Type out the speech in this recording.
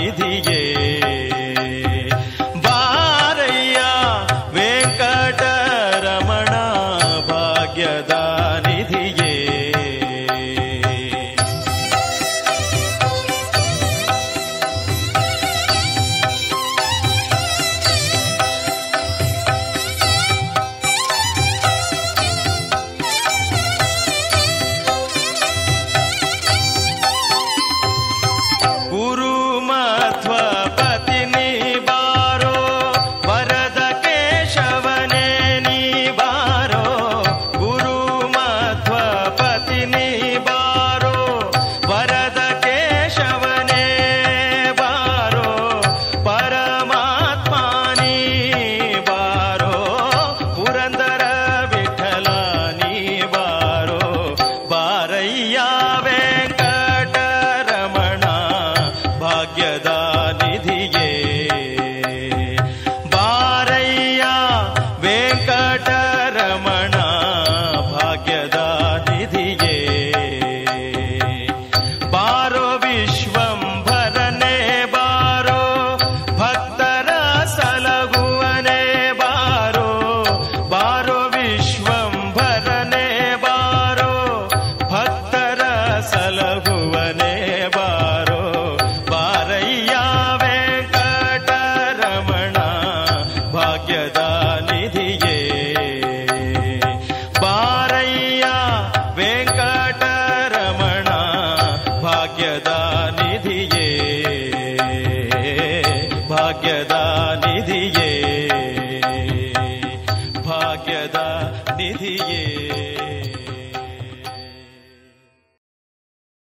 அமைதியே ಭಾಗ್ಯದ நிதியே